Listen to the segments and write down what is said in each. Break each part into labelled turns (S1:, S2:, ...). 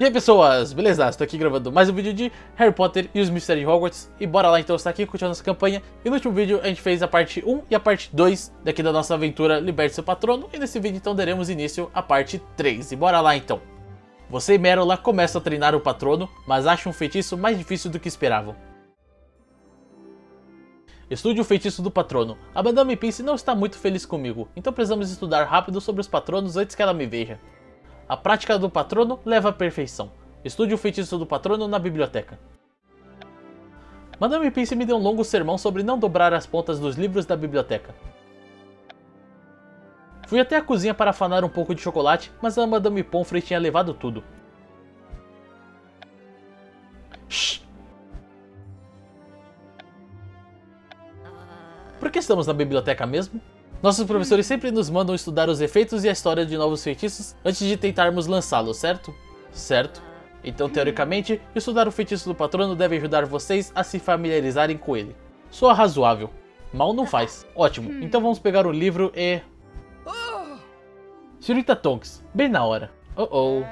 S1: E aí pessoas, beleza? Estou aqui gravando mais um vídeo de Harry Potter e os Mistérios de Hogwarts E bora lá então estar aqui continuando nossa campanha E no último vídeo a gente fez a parte 1 e a parte 2 daqui da nossa aventura Liberte Seu Patrono E nesse vídeo então daremos início à parte 3 E bora lá então Você e Merola começam a treinar o Patrono Mas acham um feitiço mais difícil do que esperavam Estude o feitiço do patrono. A Madame Pince não está muito feliz comigo, então precisamos estudar rápido sobre os patronos antes que ela me veja. A prática do patrono leva à perfeição. Estude o feitiço do patrono na biblioteca. Madame Pince me deu um longo sermão sobre não dobrar as pontas dos livros da biblioteca. Fui até a cozinha para afanar um pouco de chocolate, mas a Madame Pomfrey tinha levado tudo. Shhh. Por que estamos na biblioteca mesmo? Nossos professores sempre nos mandam estudar os efeitos e a história de novos feitiços antes de tentarmos lançá-los, certo? Certo. Então, teoricamente, estudar o feitiço do patrono deve ajudar vocês a se familiarizarem com ele. Soa razoável. Mal não faz. Ótimo, então vamos pegar o livro e... Senhorita Tonks, bem na hora. Oh oh.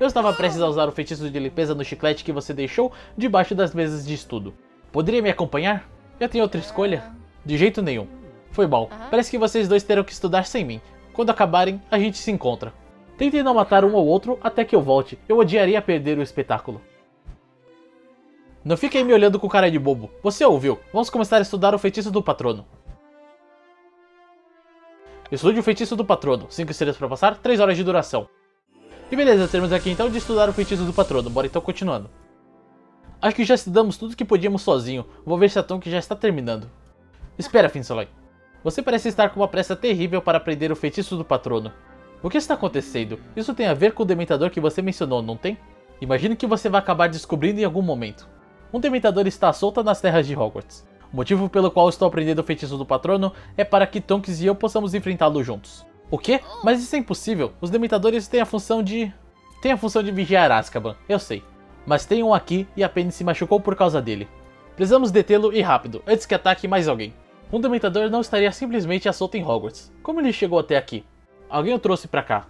S1: Eu estava prestes a usar o feitiço de limpeza no chiclete que você deixou debaixo das mesas de estudo. Poderia me acompanhar? Eu tenho outra escolha? De jeito nenhum. Foi bom. Uhum. Parece que vocês dois terão que estudar sem mim. Quando acabarem, a gente se encontra. Tentem não matar um ou outro até que eu volte. Eu odiaria perder o espetáculo. Não fiquem me olhando com cara de bobo. Você ouviu? Vamos começar a estudar o feitiço do patrono. Estude o feitiço do patrono. 5 estrelas para passar, 3 horas de duração. E beleza, temos aqui então de estudar o feitiço do patrono. Bora então continuando. Acho que já estudamos tudo que podíamos sozinho. Vou ver se a Tonk já está terminando. Espera, Finsoloy. Você parece estar com uma pressa terrível para aprender o feitiço do patrono. O que está acontecendo? Isso tem a ver com o dementador que você mencionou, não tem? Imagino que você vai acabar descobrindo em algum momento. Um dementador está solto nas terras de Hogwarts. O motivo pelo qual estou aprendendo o feitiço do patrono é para que Tonks e eu possamos enfrentá-lo juntos. O quê? Mas isso é impossível. Os dementadores têm a função de... Tem a função de vigiar Azkaban, eu sei. Mas tem um aqui e a Penny se machucou por causa dele. Precisamos detê-lo e rápido, antes que ataque mais alguém. Um Dementador não estaria simplesmente à solta em Hogwarts. Como ele chegou até aqui? Alguém o trouxe para cá.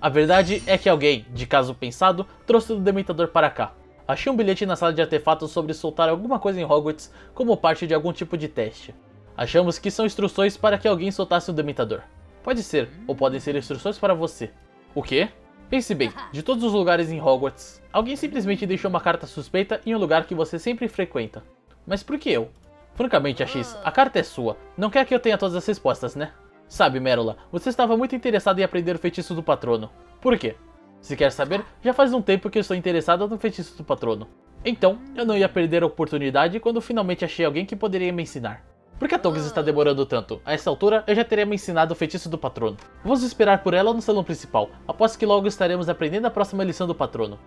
S1: A verdade é que alguém, de caso pensado, trouxe o Dementador para cá. Achei um bilhete na sala de artefatos sobre soltar alguma coisa em Hogwarts como parte de algum tipo de teste. Achamos que são instruções para que alguém soltasse o Dementador. Pode ser, ou podem ser instruções para você. O quê? Pense bem, de todos os lugares em Hogwarts, alguém simplesmente deixou uma carta suspeita em um lugar que você sempre frequenta. Mas por que eu? Francamente, X, a carta é sua. Não quer que eu tenha todas as respostas, né? Sabe, Merula, você estava muito interessado em aprender o feitiço do patrono. Por quê? Se quer saber, já faz um tempo que eu estou interessado no feitiço do patrono. Então, eu não ia perder a oportunidade quando finalmente achei alguém que poderia me ensinar. Por que a Tonks está demorando tanto? A essa altura, eu já teria me ensinado o feitiço do patrono. Vamos esperar por ela no salão principal. Aposto que logo estaremos aprendendo a próxima lição do patrono.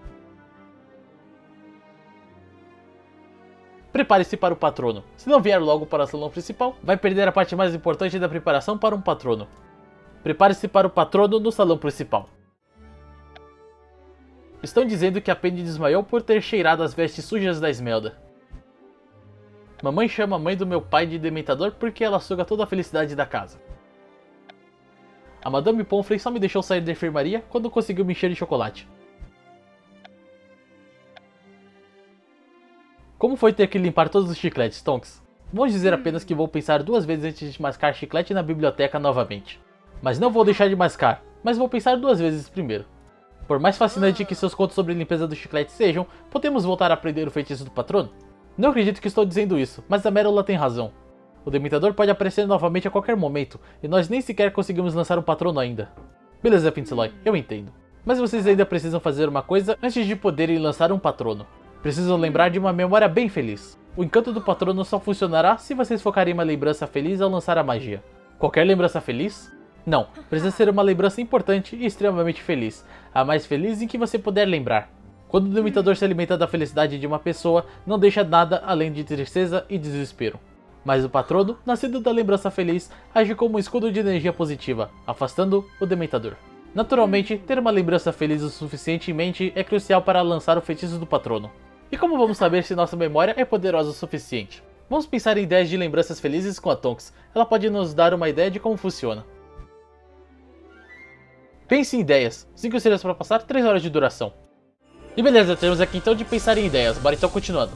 S1: Prepare-se para o patrono. Se não vier logo para o salão principal, vai perder a parte mais importante da preparação para um patrono. Prepare-se para o patrono no salão principal. Estão dizendo que a Penny desmaiou por ter cheirado as vestes sujas da Esmelda. Mamãe chama a mãe do meu pai de dementador porque ela suga toda a felicidade da casa. A Madame Pomfrey só me deixou sair da enfermaria quando conseguiu me encher de chocolate. Como foi ter que limpar todos os chicletes, Tonks? Vou dizer apenas que vou pensar duas vezes antes de mascar chiclete na biblioteca novamente. Mas não vou deixar de mascar, mas vou pensar duas vezes primeiro. Por mais fascinante que seus contos sobre limpeza do chiclete sejam, podemos voltar a aprender o feitiço do patrono? Não acredito que estou dizendo isso, mas a Merula tem razão. O Dementador pode aparecer novamente a qualquer momento, e nós nem sequer conseguimos lançar um patrono ainda. Beleza, Pinceloy, eu entendo. Mas vocês ainda precisam fazer uma coisa antes de poderem lançar um patrono. Preciso lembrar de uma memória bem feliz. O encanto do patrono só funcionará se vocês focarem em uma lembrança feliz ao lançar a magia. Qualquer lembrança feliz? Não, precisa ser uma lembrança importante e extremamente feliz, a mais feliz em que você puder lembrar. Quando o dementador se alimenta da felicidade de uma pessoa, não deixa nada além de tristeza e desespero. Mas o patrono, nascido da lembrança feliz, age como um escudo de energia positiva, afastando o dementador. Naturalmente, ter uma lembrança feliz o suficiente em mente é crucial para lançar o feitiço do patrono. E como vamos saber se nossa memória é poderosa o suficiente? Vamos pensar em ideias de lembranças felizes com a Tonks. Ela pode nos dar uma ideia de como funciona. Pense em ideias. 5 estrelas para passar, 3 horas de duração. E beleza, temos aqui então de pensar em ideias, bora então continuando.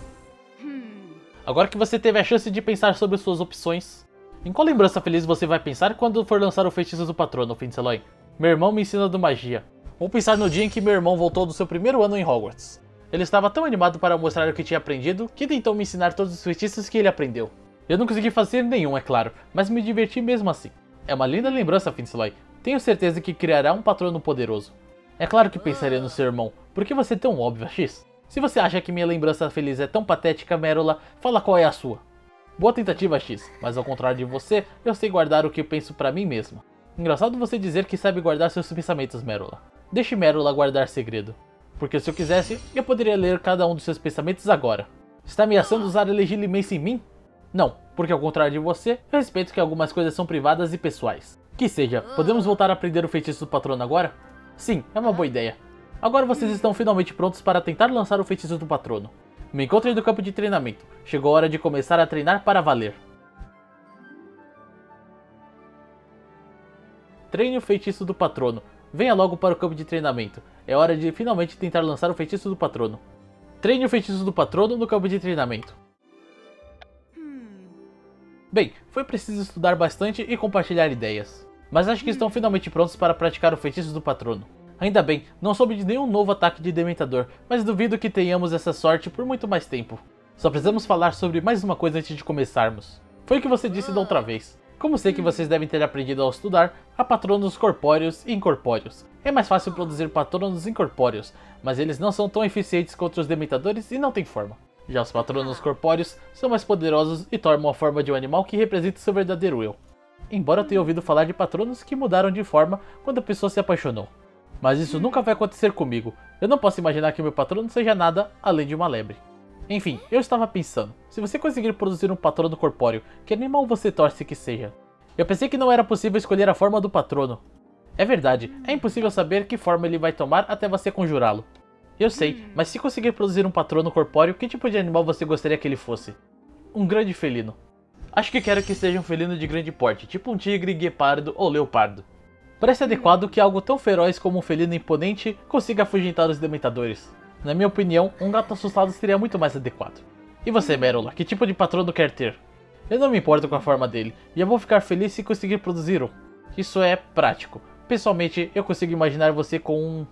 S1: Agora que você teve a chance de pensar sobre suas opções, em qual lembrança feliz você vai pensar quando for lançar o feitiço do patrono, Finceloy? Meu irmão me ensina do magia. Ou pensar no dia em que meu irmão voltou do seu primeiro ano em Hogwarts. Ele estava tão animado para mostrar o que tinha aprendido que tentou me ensinar todos os feitiços que ele aprendeu. Eu não consegui fazer nenhum, é claro, mas me diverti mesmo assim. É uma linda lembrança, Finceloy. Tenho certeza que criará um patrono poderoso. É claro que pensaria no seu irmão. Por que você é tão óbvio, X? Se você acha que minha lembrança feliz é tão patética, Merula, fala qual é a sua. Boa tentativa, X, mas ao contrário de você, eu sei guardar o que penso para mim mesmo. Engraçado você dizer que sabe guardar seus pensamentos, Merula. Deixe Merula guardar segredo. Porque se eu quisesse, eu poderia ler cada um dos seus pensamentos agora. Está ameaçando usar a legilimença em mim? Não, porque ao contrário de você, eu respeito que algumas coisas são privadas e pessoais. Que seja, podemos voltar a aprender o feitiço do patrono agora? Sim, é uma boa ideia. Agora vocês estão finalmente prontos para tentar lançar o feitiço do patrono. Me encontrem no campo de treinamento. Chegou a hora de começar a treinar para valer. Treine o feitiço do patrono. Venha logo para o campo de treinamento. É hora de finalmente tentar lançar o feitiço do patrono. Treine o feitiço do patrono no campo de treinamento. Bem, foi preciso estudar bastante e compartilhar ideias. Mas acho que estão finalmente prontos para praticar o feitiço do patrono. Ainda bem, não soube de nenhum novo ataque de Dementador, mas duvido que tenhamos essa sorte por muito mais tempo. Só precisamos falar sobre mais uma coisa antes de começarmos. Foi o que você disse da outra vez. Como sei que vocês devem ter aprendido ao estudar, há patronos corpóreos e incorpóreos. É mais fácil produzir patronos incorpóreos, mas eles não são tão eficientes contra os dementadores e não têm forma. Já os patronos corpóreos são mais poderosos e tomam a forma de um animal que representa seu verdadeiro eu. Embora eu tenha ouvido falar de patronos que mudaram de forma quando a pessoa se apaixonou. Mas isso nunca vai acontecer comigo. Eu não posso imaginar que meu patrono seja nada além de uma lebre. Enfim, eu estava pensando, se você conseguir produzir um patrono corpóreo, que animal você torce que seja? Eu pensei que não era possível escolher a forma do patrono. É verdade, é impossível saber que forma ele vai tomar até você conjurá-lo. Eu sei, mas se conseguir produzir um patrono corpóreo, que tipo de animal você gostaria que ele fosse? Um grande felino. Acho que quero que seja um felino de grande porte, tipo um tigre, guepardo ou leopardo. Parece adequado que algo tão feroz como um felino imponente consiga afugentar os dementadores. Na minha opinião, um gato assustado seria muito mais adequado. E você, Merula, que tipo de patrono quer ter? Eu não me importo com a forma dele, e eu vou ficar feliz se conseguir produzir um. Isso é prático. Pessoalmente, eu consigo imaginar você com um...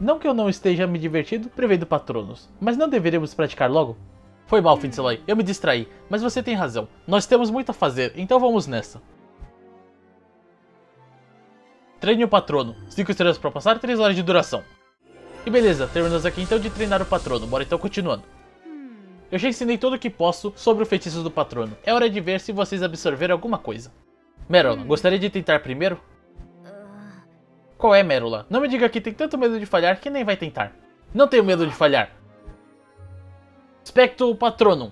S1: Não que eu não esteja me divertindo prevendo patronos, mas não deveríamos praticar logo? Foi mal, Finceloy, eu me distraí, mas você tem razão. Nós temos muito a fazer, então vamos nessa. Treine o patrono. 5 estrelas para passar, 3 horas de duração. E beleza, terminamos aqui então de treinar o patrono, bora então continuando. Eu já ensinei tudo o que posso sobre o feitiço do patrono. É hora de ver se vocês absorveram alguma coisa. Merula, gostaria de tentar primeiro? Qual é, Merula? Não me diga que tem tanto medo de falhar que nem vai tentar. Não tenho medo de falhar. Spectro Patronum.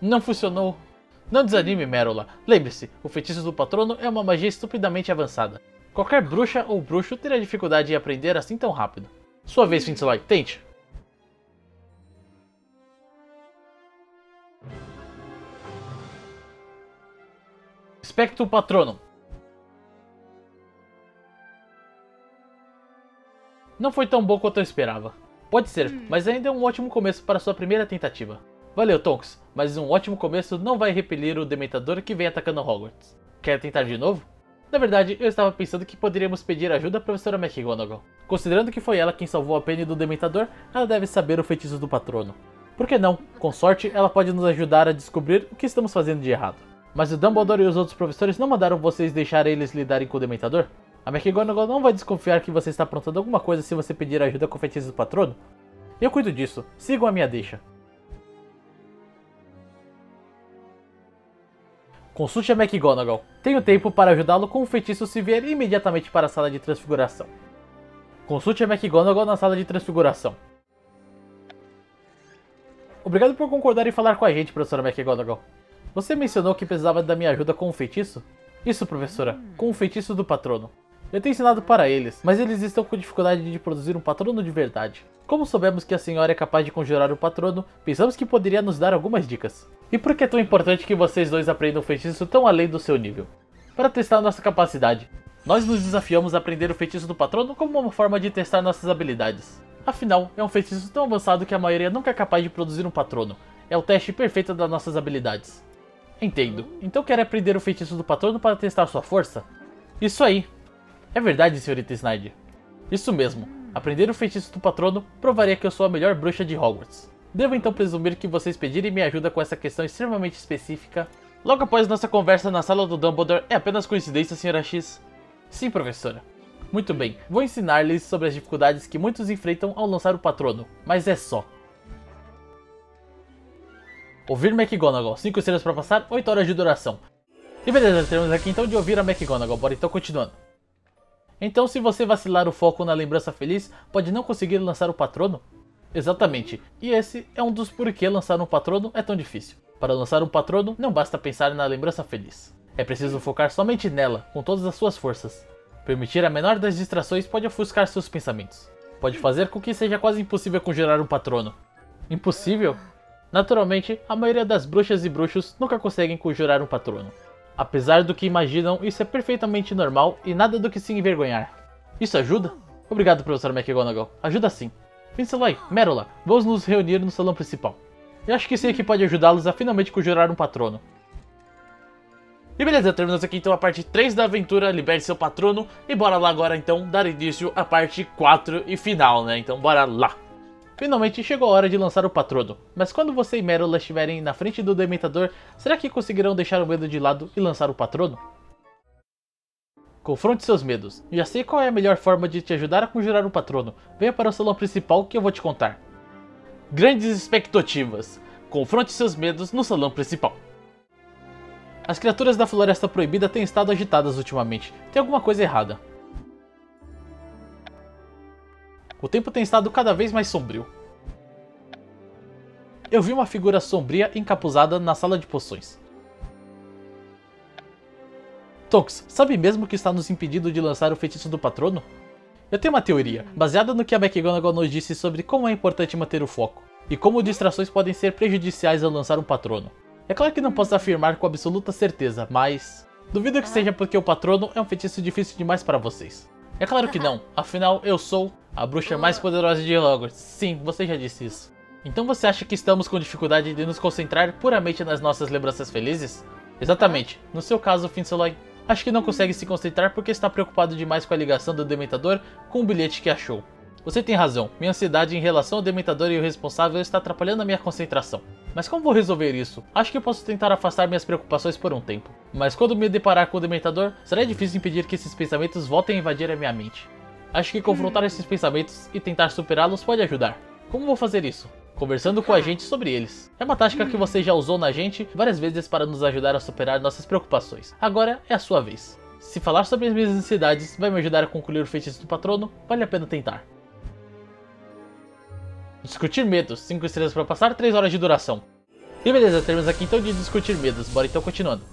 S1: Não funcionou. Não desanime, Merula. Lembre-se, o feitiço do patrono é uma magia estupidamente avançada. Qualquer bruxa ou bruxo terá dificuldade em aprender assim tão rápido. Sua vez, Finceloy, tente. Spectro Patronum. Não foi tão bom quanto eu esperava. Pode ser, mas ainda é um ótimo começo para sua primeira tentativa. Valeu, Tonks, mas um ótimo começo não vai repelir o Dementador que vem atacando Hogwarts. Quer tentar de novo? Na verdade, eu estava pensando que poderíamos pedir ajuda à professora McGonagall. Considerando que foi ela quem salvou a Penny do Dementador, ela deve saber o feitiço do patrono. Por que não? Com sorte, ela pode nos ajudar a descobrir o que estamos fazendo de errado. Mas o Dumbledore e os outros professores não mandaram vocês deixar eles lidarem com o Dementador? A McGonagall não vai desconfiar que você está aprontando alguma coisa se você pedir ajuda com o feitiço do patrono? Eu cuido disso, sigam a minha deixa. Consulte a McGonagall. Tenho tempo para ajudá-lo com o feitiço se vier imediatamente para a sala de transfiguração. Consulte a McGonagall na sala de transfiguração. Obrigado por concordar em falar com a gente, professora McGonagall. Você mencionou que precisava da minha ajuda com o feitiço? Isso, professora, com o feitiço do patrono. Eu tenho ensinado para eles, mas eles estão com dificuldade de produzir um patrono de verdade. Como soubemos que a senhora é capaz de conjurar o patrono, pensamos que poderia nos dar algumas dicas. E por que é tão importante que vocês dois aprendam o feitiço tão além do seu nível? Para testar nossa capacidade. Nós nos desafiamos a aprender o feitiço do patrono como uma forma de testar nossas habilidades. Afinal, é um feitiço tão avançado que a maioria nunca é capaz de produzir um patrono. É o teste perfeito das nossas habilidades. Entendo. Então quer aprender o feitiço do patrono para testar sua força? Isso aí. É verdade, senhorita Snyder. Isso mesmo. Aprender o feitiço do patrono provaria que eu sou a melhor bruxa de Hogwarts. Devo então presumir que vocês pedirem minha ajuda com essa questão extremamente específica? Logo após nossa conversa na sala do Dumbledore, é apenas coincidência, senhora X? Sim, professora. Muito bem, vou ensinar-lhes sobre as dificuldades que muitos enfrentam ao lançar o patrono, mas é só. Ouvir McGonagall, 5 estrelas para passar, 8 horas de duração. E beleza, temos aqui então de ouvir a McGonagall, bora então continuando. Então se você vacilar o foco na lembrança feliz, pode não conseguir lançar o patrono? Exatamente, e esse é um dos porquê lançar um patrono é tão difícil. Para lançar um patrono, não basta pensar na lembrança feliz. É preciso focar somente nela, com todas as suas forças. Permitir a menor das distrações pode ofuscar seus pensamentos. Pode fazer com que seja quase impossível conjurar um patrono. Impossível? Naturalmente, a maioria das bruxas e bruxos nunca conseguem conjurar um patrono. Apesar do que imaginam, isso é perfeitamente normal e nada do que se envergonhar. Isso ajuda? Obrigado, professor McGonagall. Ajuda sim. Vinceloy, Merola, vamos nos reunir no salão principal. Eu acho que sei que pode ajudá-los a finalmente conjurar um patrono. E beleza, terminamos aqui então a parte 3 da aventura, liberte seu patrono, e bora lá agora então dar início à parte 4 e final, né? Então bora lá! Finalmente chegou a hora de lançar o patrono, mas quando você e Merola estiverem na frente do Dementador, será que conseguirão deixar o medo de lado e lançar o patrono? Confronte seus medos. Já sei qual é a melhor forma de te ajudar a conjurar o patrono. Venha para o salão principal que eu vou te contar. Grandes expectativas. Confronte seus medos no salão principal. As criaturas da Floresta Proibida têm estado agitadas ultimamente. Tem alguma coisa errada. O tempo tem estado cada vez mais sombrio. Eu vi uma figura sombria encapuzada na sala de poções. Tonks, sabe mesmo que está nos impedindo de lançar o feitiço do patrono? Eu tenho uma teoria, baseada no que a McGonagall nos disse sobre como é importante manter o foco, e como distrações podem ser prejudiciais ao lançar um patrono. É claro que não posso afirmar com absoluta certeza, mas... Duvido que seja porque o patrono é um feitiço difícil demais para vocês. É claro que não, afinal eu sou a bruxa mais poderosa de Hogwarts. Sim, você já disse isso. Então você acha que estamos com dificuldade de nos concentrar puramente nas nossas lembranças felizes? Exatamente, no seu caso, Finceloy. Acho que não consegue se concentrar porque está preocupado demais com a ligação do Dementador com o bilhete que achou. Você tem razão, minha ansiedade em relação ao Dementador e o responsável está atrapalhando a minha concentração. Mas como vou resolver isso? Acho que posso tentar afastar minhas preocupações por um tempo. Mas quando me deparar com o Dementador, será difícil impedir que esses pensamentos voltem a invadir a minha mente. Acho que confrontar esses pensamentos e tentar superá-los pode ajudar. Como vou fazer isso? Conversando com a gente sobre eles. É uma tática que você já usou na gente várias vezes para nos ajudar a superar nossas preocupações. Agora é a sua vez. Se falar sobre as minhas necessidades vai me ajudar a concluir o feitiço do patrono, vale a pena tentar. Discutir medos, 5 estrelas para passar, 3 horas de duração. E beleza, temos aqui então de discutir medos, bora então continuando.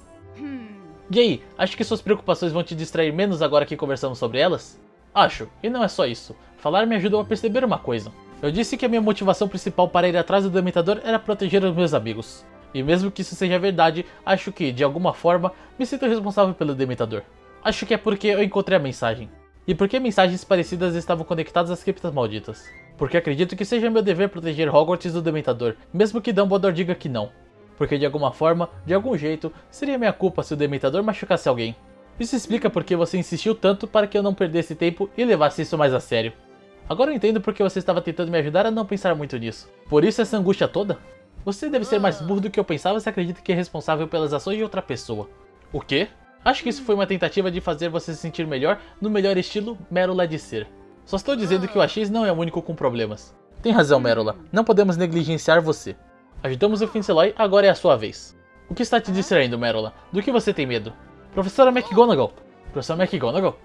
S1: E aí, acho que suas preocupações vão te distrair menos agora que conversamos sobre elas? Acho, e não é só isso. Falar me ajudou a perceber uma coisa. Eu disse que a minha motivação principal para ir atrás do Dementador era proteger os meus amigos. E mesmo que isso seja verdade, acho que, de alguma forma, me sinto responsável pelo Dementador. Acho que é porque eu encontrei a mensagem. E porque mensagens parecidas estavam conectadas às criptas malditas. Porque acredito que seja meu dever proteger Hogwarts do Dementador, mesmo que Dumbledore diga que não. Porque de alguma forma, de algum jeito, seria minha culpa se o Dementador machucasse alguém. Isso explica porque você insistiu tanto para que eu não perdesse tempo e levasse isso mais a sério. Agora eu entendo porque você estava tentando me ajudar a não pensar muito nisso. Por isso essa angústia toda? Você deve ser mais burro do que eu pensava se acredita que é responsável pelas ações de outra pessoa. O quê? Acho que isso foi uma tentativa de fazer você se sentir melhor no melhor estilo Merola de ser. Só estou dizendo que o AX não é o único com problemas. Tem razão, Merola. Não podemos negligenciar você. Ajudamos o Finceloy, agora é a sua vez. O que está te distraindo, Merola? Do que você tem medo? Professora McGonagall. Professora McGonagall?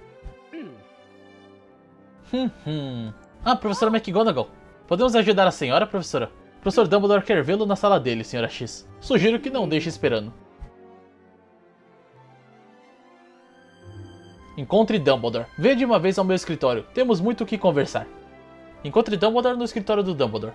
S1: Hum, hum. Ah, professora McGonagall. Podemos ajudar a senhora, professora? Professor Dumbledore quer vê-lo na sala dele, senhora X. Sugiro que não deixe esperando. Encontre Dumbledore. Venha de uma vez ao meu escritório. Temos muito o que conversar. Encontre Dumbledore no escritório do Dumbledore.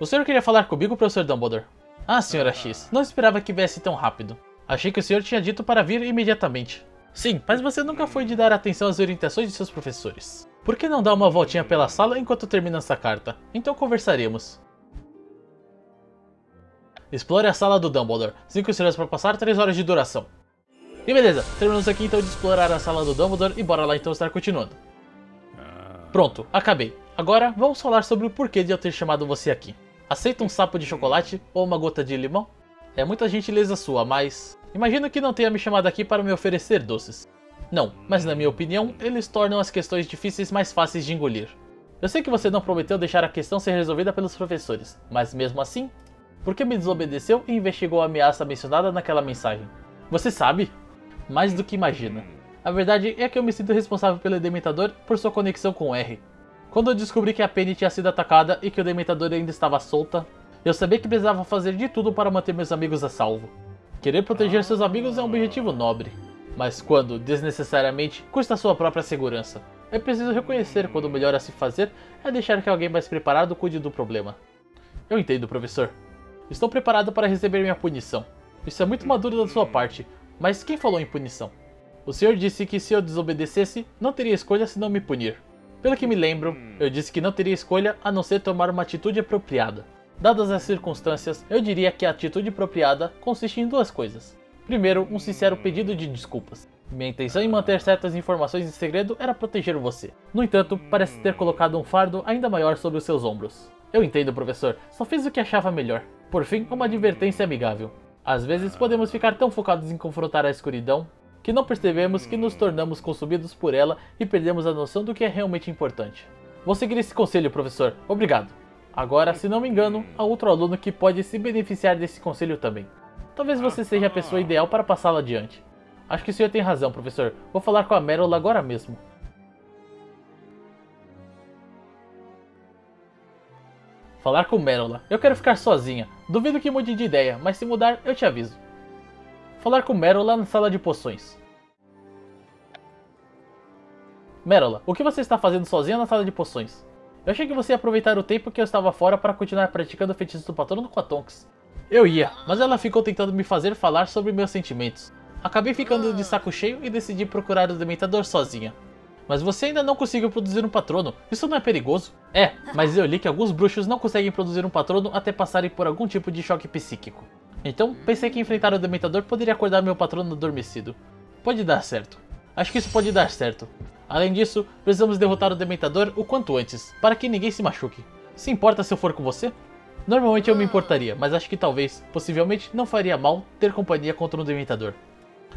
S1: O senhor queria falar comigo, professor Dumbledore? Ah, senhora X. Não esperava que viesse tão rápido. Achei que o senhor tinha dito para vir imediatamente. Sim, mas você nunca foi de dar atenção às orientações de seus professores. Por que não dar uma voltinha pela sala enquanto termina essa carta? Então conversaremos. Explore a sala do Dumbledore. 5 estrelas para passar, 3 horas de duração. E beleza, terminamos aqui então de explorar a sala do Dumbledore e bora lá então estar continuando. Pronto, acabei. Agora vamos falar sobre o porquê de eu ter chamado você aqui. Aceita um sapo de chocolate ou uma gota de limão? É muita gentileza sua, mas... Imagino que não tenha me chamado aqui para me oferecer doces. Não, mas na minha opinião, eles tornam as questões difíceis mais fáceis de engolir. Eu sei que você não prometeu deixar a questão ser resolvida pelos professores, mas mesmo assim, por que me desobedeceu e investigou a ameaça mencionada naquela mensagem? Você sabe? Mais do que imagina. A verdade é que eu me sinto responsável pelo Dementador por sua conexão com R. Quando eu descobri que a Penny tinha sido atacada e que o Dementador ainda estava solta, eu sabia que precisava fazer de tudo para manter meus amigos a salvo. Querer proteger seus amigos é um objetivo nobre, mas quando, desnecessariamente, custa sua própria segurança. É preciso reconhecer quando o melhor a se fazer é deixar que alguém mais preparado cuide do problema. Eu entendo, professor. Estou preparado para receber minha punição. Isso é muito maduro da sua parte, mas quem falou em punição? O senhor disse que se eu desobedecesse, não teria escolha se não me punir. Pelo que me lembro, eu disse que não teria escolha a não ser tomar uma atitude apropriada. Dadas as circunstâncias, eu diria que a atitude apropriada consiste em duas coisas. Primeiro, um sincero pedido de desculpas. Minha intenção em manter certas informações em segredo era proteger você. No entanto, parece ter colocado um fardo ainda maior sobre os seus ombros. Eu entendo, professor, só fiz o que achava melhor. Por fim, uma advertência amigável. Às vezes podemos ficar tão focados em confrontar a escuridão que não percebemos que nos tornamos consumidos por ela e perdemos a noção do que é realmente importante. Vou seguir esse conselho, professor. Obrigado. Agora, se não me engano, há outro aluno que pode se beneficiar desse conselho também. Talvez você seja a pessoa ideal para passá-lo adiante. Acho que o senhor tem razão, professor. Vou falar com a Meryl agora mesmo. Falar com Merola. Eu quero ficar sozinha. Duvido que mude de ideia, mas se mudar, eu te aviso. Falar com Merola na sala de poções. Merola, o que você está fazendo sozinha na sala de poções? Eu achei que você ia aproveitar o tempo que eu estava fora para continuar praticando o feitiço do patrono com a Tonks. Eu ia, mas ela ficou tentando me fazer falar sobre meus sentimentos. Acabei ficando de saco cheio e decidi procurar o Dementador sozinha. Mas você ainda não conseguiu produzir um patrono. Isso não é perigoso? É, mas eu li que alguns bruxos não conseguem produzir um patrono até passarem por algum tipo de choque psíquico. Então, pensei que enfrentar o Dementador poderia acordar meu patrono adormecido. Pode dar certo. Acho que isso pode dar certo. Além disso, precisamos derrotar o Dementador o quanto antes, para que ninguém se machuque. Se importa se eu for com você? Normalmente eu me importaria, mas acho que talvez, possivelmente, não faria mal ter companhia contra um Dementador.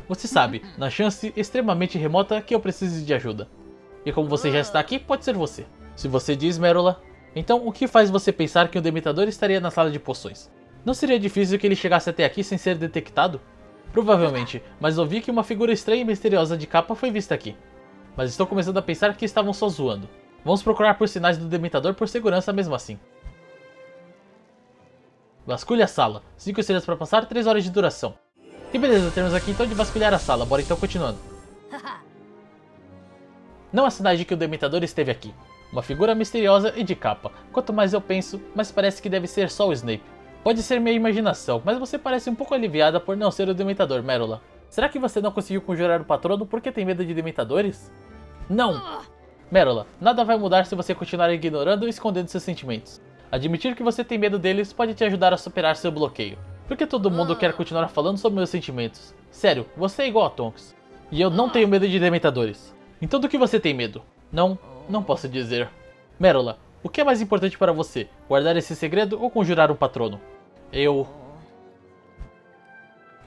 S1: Você sabe, na chance extremamente remota que eu precise de ajuda. E como você já está aqui, pode ser você. Se você diz, Merola, então o que faz você pensar que o Dementador estaria na sala de poções? Não seria difícil que ele chegasse até aqui sem ser detectado? Provavelmente, mas ouvi que uma figura estranha e misteriosa de capa foi vista aqui. Mas estou começando a pensar que estavam só zoando. Vamos procurar por sinais do Dementador por segurança mesmo assim. Vasculhe a sala. 5 estrelas para passar, 3 horas de duração. E beleza, temos aqui então de vasculhar a sala. Bora então continuando. Não há sinais de que o Dementador esteve aqui. Uma figura misteriosa e de capa. Quanto mais eu penso, mais parece que deve ser só o Snape. Pode ser minha imaginação, mas você parece um pouco aliviada por não ser o Dementador, Merula. Será que você não conseguiu conjurar o patrono porque tem medo de Dementadores? Não! Merula, nada vai mudar se você continuar ignorando e escondendo seus sentimentos. Admitir que você tem medo deles pode te ajudar a superar seu bloqueio. Por que todo mundo quer continuar falando sobre meus sentimentos? Sério, você é igual a Tonks. E eu não tenho medo de Dementadores. Então do que você tem medo? Não, não posso dizer. Merola, o que é mais importante para você? Guardar esse segredo ou conjurar um patrono? Eu...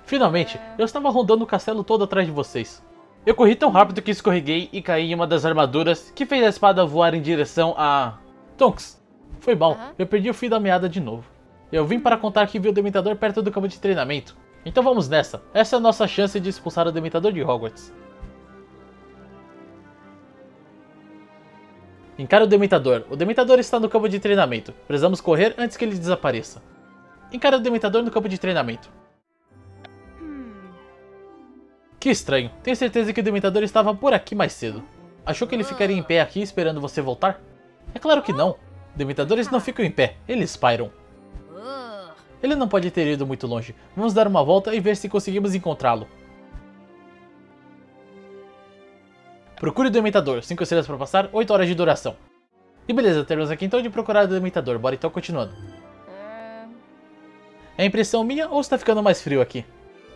S1: Finalmente, eu estava rondando o castelo todo atrás de vocês. Eu corri tão rápido que escorreguei e caí em uma das armaduras que fez a espada voar em direção a... Tonks, foi mal, eu perdi o fio da meada de novo. Eu vim para contar que vi o Dementador perto do campo de treinamento. Então vamos nessa, essa é a nossa chance de expulsar o Dementador de Hogwarts. Encara o Dementador. O Dementador está no campo de treinamento. Precisamos correr antes que ele desapareça. Encara o Dementador no campo de treinamento. Que estranho. Tenho certeza que o Dementador estava por aqui mais cedo. Achou que ele ficaria em pé aqui esperando você voltar? É claro que não. Dementadores não ficam em pé, eles pairam. Ele não pode ter ido muito longe. Vamos dar uma volta e ver se conseguimos encontrá-lo. Procure o Dementador, 5 estrelas para passar, 8 horas de duração. E beleza, temos aqui então de procurar o Dementador, bora então continuando. É impressão minha ou está ficando mais frio aqui?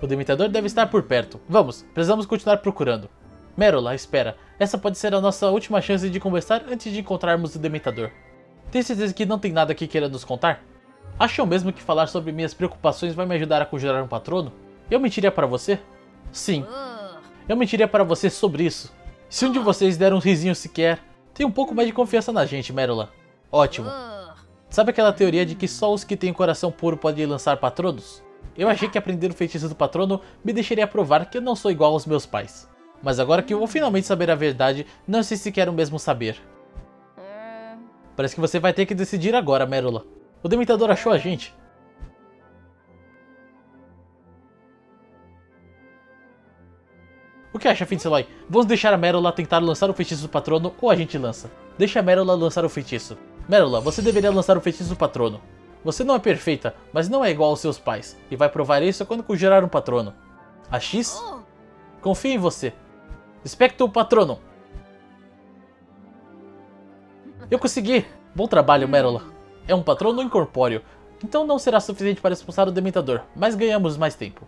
S1: O Dementador deve estar por perto. Vamos, precisamos continuar procurando. Merola, espera. Essa pode ser a nossa última chance de conversar antes de encontrarmos o Dementador. Tem certeza que não tem nada que queira nos contar? Acham mesmo que falar sobre minhas preocupações vai me ajudar a conjurar um patrono? Eu mentiria para você? Sim. Eu mentiria para você sobre isso. Se um de vocês der um risinho sequer, tenha um pouco mais de confiança na gente, Merola. Ótimo. Sabe aquela teoria de que só os que têm coração puro podem lançar patronos? Eu achei que aprender o feitiço do patrono me deixaria provar que eu não sou igual aos meus pais. Mas agora que eu vou finalmente saber a verdade, não sei se quero mesmo saber. Parece que você vai ter que decidir agora, Merula. O Dementador achou a gente. O que acha, Finceloy? Vamos deixar a Merula tentar lançar o feitiço do patrono ou a gente lança? Deixa a Merula lançar o feitiço. Merula, você deveria lançar o feitiço do patrono. Você não é perfeita, mas não é igual aos seus pais, e vai provar isso quando conjurar um patrono. A X? Confia em você. Spectro Patrono. Eu consegui! Bom trabalho, Merola. É um patrono incorpóreo, então não será suficiente para expulsar o Dementador, mas ganhamos mais tempo.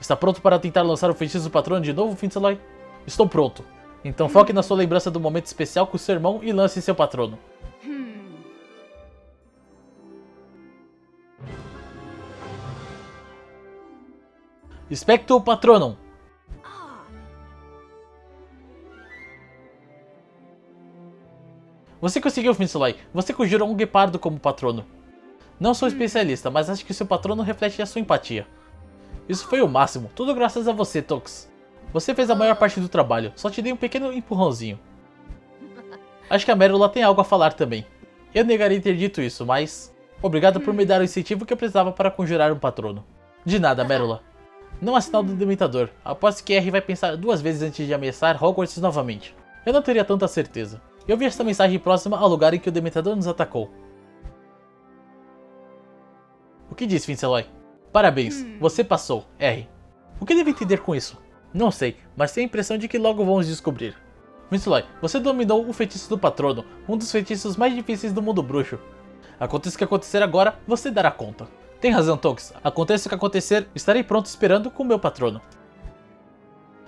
S1: Está pronto para tentar lançar o feitiço do patrono de novo, Finceloy? Estou pronto. Então foque na sua lembrança do momento especial com seu irmão e lance seu patrono. Spectro Patronum. Você conseguiu, Finsulai. Você conjurou um guepardo como patrono. Não sou especialista, mas acho que seu patrono reflete a sua empatia. Isso foi o máximo, tudo graças a você, Tox. Você fez a maior parte do trabalho, só te dei um pequeno empurrãozinho. Acho que a Merula tem algo a falar também. Eu negaria ter dito isso, mas... Obrigado por me dar o incentivo que eu precisava para conjurar um patrono. De nada, Merula. Não há sinal do Dementador. Aposto que R vai pensar duas vezes antes de ameaçar Hogwarts novamente. Eu não teria tanta certeza. Eu vi esta mensagem próxima ao lugar em que o Dementador nos atacou. O que diz, Finceloy? Parabéns, hum. você passou, R. O que devo entender com isso? Não sei, mas tenho a impressão de que logo vamos descobrir. Finceloy, você dominou o feitiço do patrono, um dos feitiços mais difíceis do mundo bruxo. Aconteça o que acontecer agora, você dará conta. Tem razão, Tonks. Aconteça o que acontecer, estarei pronto esperando com o meu patrono.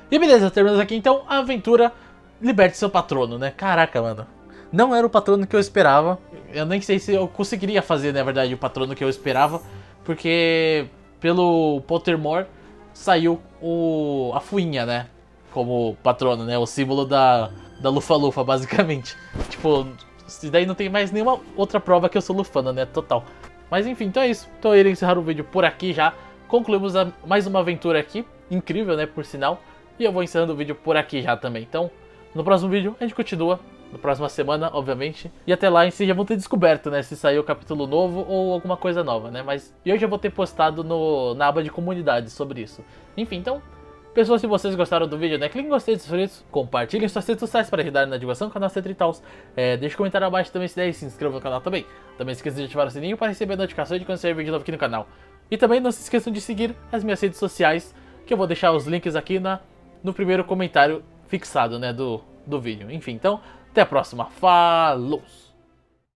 S1: E beleza, terminamos aqui então a aventura Liberte seu patrono, né? Caraca, mano. Não era o patrono que eu esperava. Eu nem sei se eu conseguiria fazer, na verdade, o patrono que eu esperava. Porque pelo Pottermore saiu o, a fuinha, né? Como patrono, né? O símbolo da, da Lufa-Lufa, basicamente. Tipo, daí não tem mais nenhuma outra prova que eu sou lufana, né? Total. Mas enfim, então é isso. Então eu irei encerrar o vídeo por aqui já. Concluímos a, mais uma aventura aqui. Incrível, né? Por sinal. E eu vou encerrando o vídeo por aqui já também. Então, no próximo vídeo a gente continua. Na próxima semana, obviamente. E até lá em si já vão ter descoberto, né? Se saiu capítulo novo ou alguma coisa nova, né? Mas eu já vou ter postado no, na aba de comunidade sobre isso. Enfim, então Pessoas, se vocês gostaram do vídeo, né, clique em gostei inscritos, compartilhem suas redes sociais para ajudar na divulgação do canal Cetritals. É, deixe um comentário abaixo também se der e se inscreva no canal também. Também se esqueça de ativar o sininho para receber notificações de quando sair vídeo novo aqui no canal. E também não se esqueçam de seguir as minhas redes sociais, que eu vou deixar os links aqui na, no primeiro comentário fixado, né, do, do vídeo. Enfim, então, até a próxima. Falou!